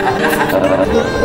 Gracias.